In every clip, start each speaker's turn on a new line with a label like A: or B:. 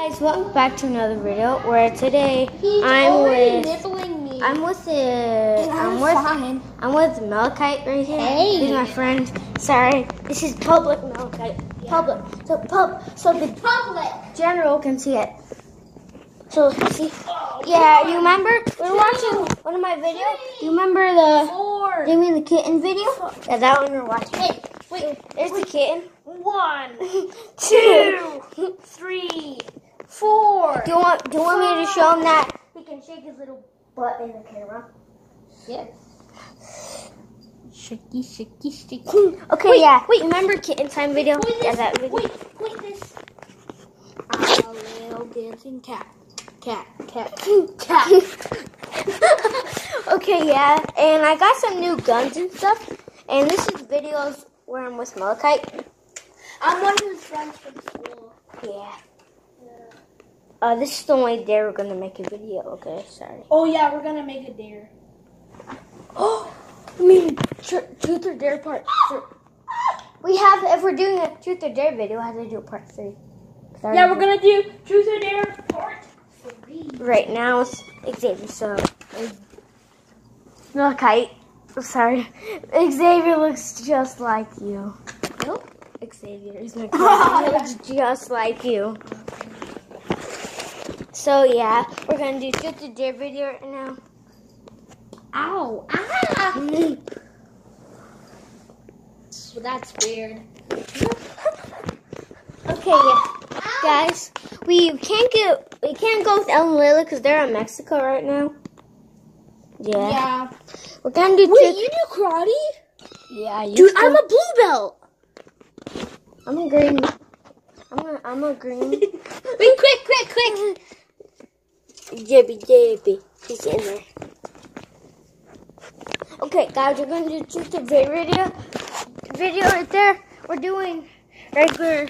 A: Guys, welcome back to another video where today
B: He's
A: I'm with. I'm with uh, the I'm with
B: fine.
A: I'm with Malachi right here.
B: Hey.
A: He's my friend. Sorry, this is public Malachi. Public. So pub. So the
B: public.
A: general can see it. So see. Oh, yeah, you remember we were watching one of my videos. You remember the
B: Four.
A: you mean the kitten video? Yeah, that one we we're watching.
B: Hey, wait.
A: There's the kitten.
B: One,
A: two,
B: three, four.
A: Do you want Do you want me to show him that he can shake his little butt in the camera?
B: Yes. Shaky, shaky, shaky.
A: Hmm, okay, yeah. Wait, remember kitten time video?
B: Point
A: Yeah, that video.
B: Wait, point this. I'm a little dancing cat. Cat, cat, cat.
A: okay, yeah. And I got some new guns and stuff. And this is videos where I'm with Malachi.
B: I'm one of his friends from school.
A: Yeah. Uh, this is the only day we're gonna make a video. Okay, sorry.
B: Oh yeah, we're gonna make a dare.
A: Oh, I mean, tr- truth or dare part. Three. We have if we're doing a truth or dare video, I have to do part three.
B: Yeah, we're gonna do truth or dare part three.
A: Right now it's Xavier, so Malachi. Sorry, Xavier looks just like you.
B: Nope.
A: Xavier is my. Looks just like you. So yeah, we're gonna do just a dare video right now.
B: Ow! Ah! Well, that's weird.
A: Okay, yeah, guys, we can't get we can't go with Ellen and Layla because they're in Mexico right now. Yeah,
B: Yeah.
A: we're gonna do.
B: Wait, you do karate?
A: yeah, you
B: Dude, I'm a blue belt.
A: I'm a green. I'm a I'm a green.
B: Wait, quick, quick, quick.
A: Jibby jibby. He's in there. Okay, guys, we're gonna do just a video. Video right there. We're doing regular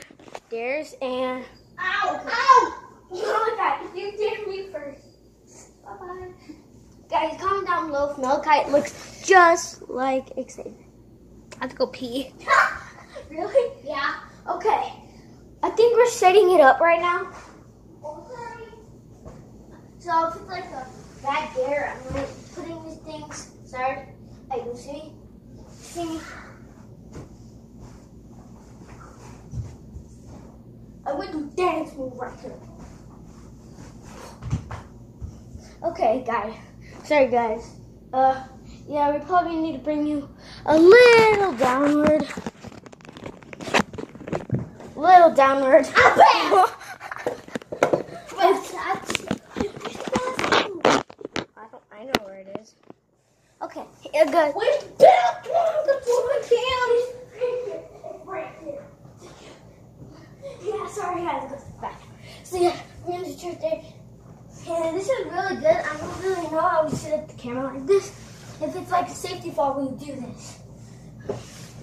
A: dares and.
B: Ow! Ow!
A: Guys, you dare me first. Bye bye. Guys, comment down below if Melkite looks just like Xavier.
B: I have to go pee.
A: really? Yeah. Okay. I think we're setting it up right now. So if it's like a bad dare, I'm like putting these things. Sorry. Hey, you see? See me? I would do dance move right here. Okay, guys. Sorry, guys. Uh, yeah, we probably need to bring you a little downward. Little downward.
B: What's that?
A: I don't. I know where it is. Okay. Good.
B: Wait, back the woman can.
A: Yeah, sorry, I had to go back. So yeah, we're gonna church truth there. And this is really good. I don't really know how we set up the camera like this. If it's like a safety fall, we do this.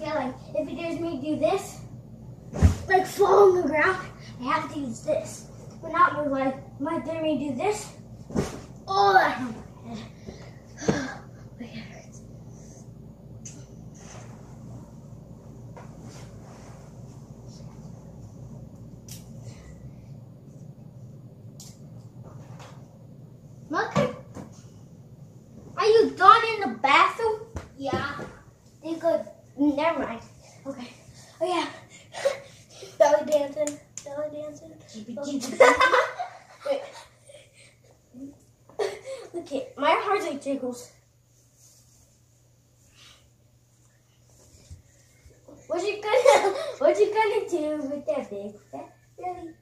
A: Yeah, like if it dares me to do this, like fall on the ground, I have to use this. But not with like, might dare me do this. Oh, that hurt my head. My head hurts. Look, are you done in the bathroom?
B: Yeah.
A: You could. Never mind. Okay. Oh yeah.
B: Belly dancing. Belly dancing.
A: Wait. Okay, my heart like jiggles. What you gonna What you gonna do with that big fat belly?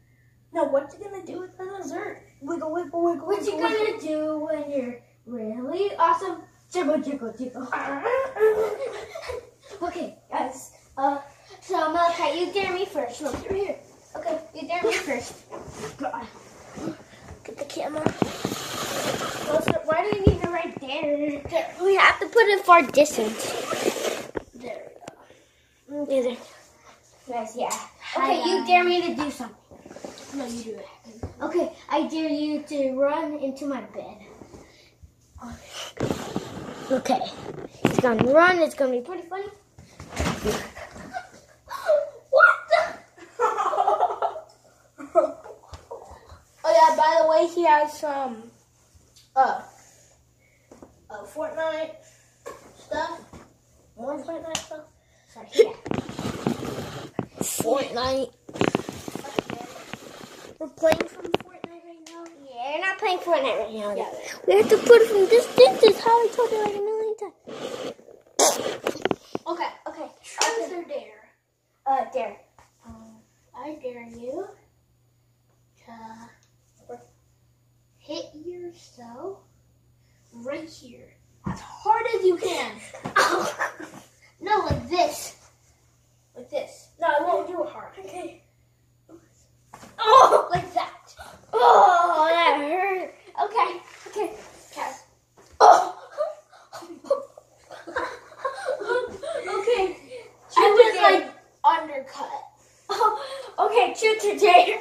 B: No, what you gonna do with the dessert? Wiggle, wiggle, wiggle.
A: What you gonna do when you're really awesome? Jiggle, jiggle, jiggle. okay, guys. Uh, so Malachi, you dare me first. Look through here. Okay, you dare me first. God.
B: Get the camera.
A: Closer. Why do you need it right there? We have to put it far distance.
B: There we go.
A: Yeah. Yes, yeah. Okay,
B: Hi,
A: you
B: guys.
A: dare me to do something.
B: No, you do it.
A: Okay, I dare you to run into my bed. Okay. It's gonna run, it's gonna be pretty funny.
B: what the? Yeah, by the way, he has some uh, uh Fortnite stuff.
A: More Fortnite stuff.
B: Sorry, yeah. Fortnite.
A: We're playing from Fortnite right now. Yeah, we're not playing Fortnite right now.
B: Yeah.
A: We have to put it from this distance. How I told you like a million times.
B: Okay.
A: Okay.
B: Truth or dare?
A: Uh, dare.
B: Um, I dare you to yourself right here as hard as you can. No, like this. Like this.
A: No, I won't do it hard. Okay. Oh,
B: Like that.
A: oh, that hurt. Okay, okay.
B: Cass.
A: Oh. Okay. Or
B: was like undercut.
A: Oh, okay, truth or dare.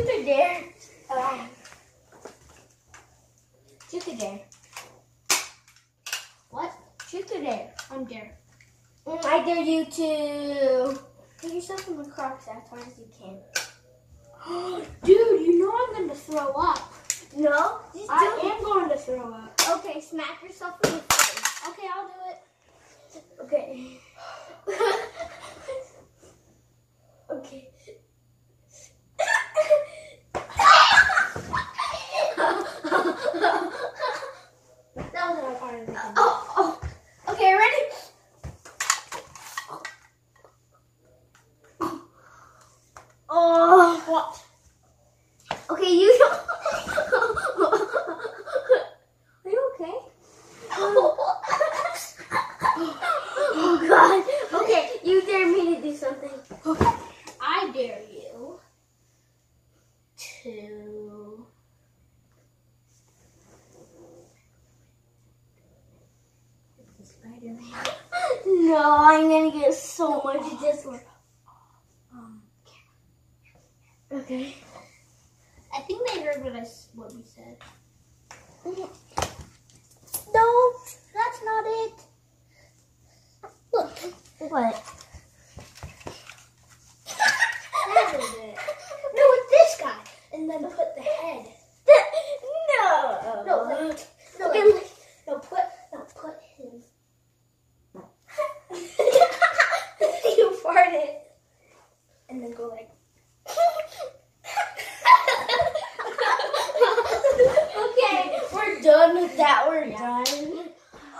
A: Truth or dare. Um, truth or dare.
B: what? Truth or dare? I'm dare.
A: Mm, I dare you to put yourself in the crocs as hard as you can.
B: Dude, you know I'm gonna throw up.
A: No,
B: I am going to throw up.
A: Okay, smack yourself in the face.
B: Okay, I'll do it.
A: Okay. okay.
B: That was not part of the game.
A: oh, oh. Okay, ready? Oh.
B: What?
A: Okay, you don't. Are you okay? Oh God. Okay, you dare me to do something.
B: I dare you to Spider-Man.
A: No, I'm gonna get so much of this one.
B: Um,
A: Okay.
B: I think they heard what I what we said.
A: No.
B: That's not it. Look,
A: What?
B: that is it. No, it's this guy, and then put the head.
A: No.
B: No, like, no,
A: Okay,
B: like,
A: like-
B: no, put, no, put him.
A: you farted.
B: and then go like.
A: okay, we're done with that. We're done.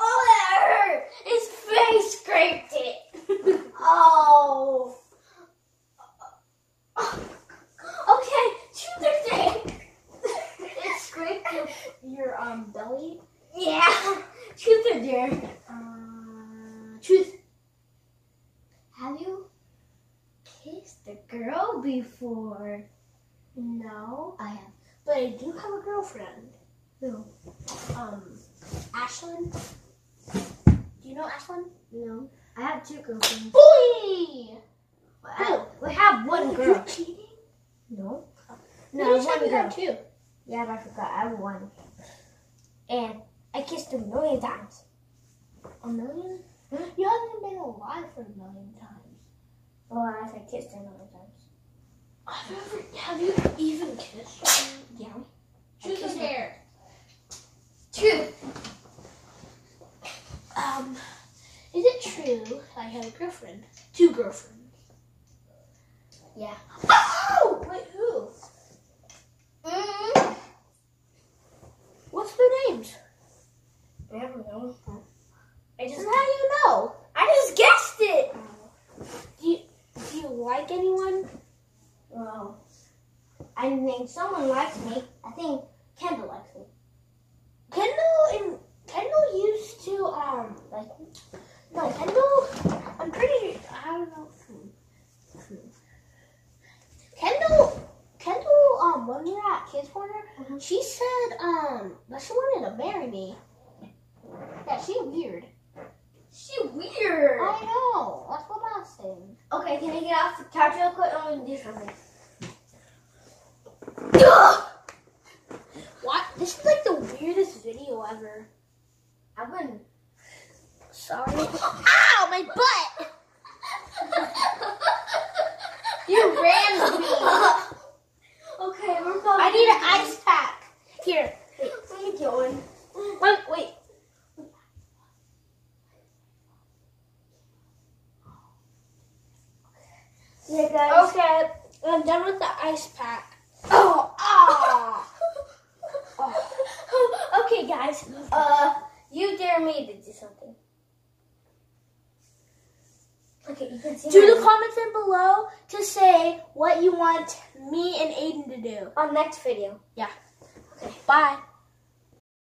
A: Oh, that hurt. His face scraped it. Oh. Okay, truth or dare?
B: It scraped your, your um belly.
A: Yeah. Truth or dare?
B: Uh, truth.
A: Have you kissed a girl before?
B: No, I have, but I do have a girlfriend.
A: Who?
B: Um, Ashlyn. Do you know Ashlyn?
A: No. I have two girlfriends.
B: Boy.
A: I, we have one girl.
B: You're cheating.
A: No.
B: No, you said
A: one
B: you
A: girl.
B: had two.
A: Yeah, but I forgot. I have one. And I kissed a million times.
B: A million?
A: Hmm?
B: You haven't been alive for a million times.
A: Oh, I said kissed a million times.
B: Have you ever? Have you even kissed?
A: Yeah.
B: Truth or dare?
A: Truth.
B: Um, is it true I have a girlfriend? Two girlfriends.
A: Yeah.
B: Oh! Wait, who?
A: Mm-hmm.
B: What's their names?
A: I don't know. I
B: And
A: just,
B: how do you know?
A: I just guessed it.
B: Do you, do you like anyone?
A: Well, I think someone likes me. I think Kendall likes me.
B: Kendall and Kendall used to um like no Kendall. I'm pretty. I don't know. Kendall. Kendall. Um, when we were at Kids Corner,
A: Mhm.
B: she said um that she wanted to marry me. Yeah, she weird.
A: She weird.
B: I know. That's what I was saying.
A: Okay, can I get off the couch real quick? I'm gonna do something.
B: What? This is like the weirdest video ever.
A: I wouldn't.
B: Sorry. Ow, my butt.
A: You
B: rammed me.
A: okay, we're probably.
B: I need an ice pack. Here.
A: Let me get one.
B: Wait, wait.
A: Yeah, guys.
B: Okay, I'm done with the ice pack. Oh, ah.
A: okay, guys. Uh, you dare me to do something. Okay, you can see
B: Do the comments in below to say what you want me and Aiden to do.
A: on next video. Yeah. Okay.
B: Bye.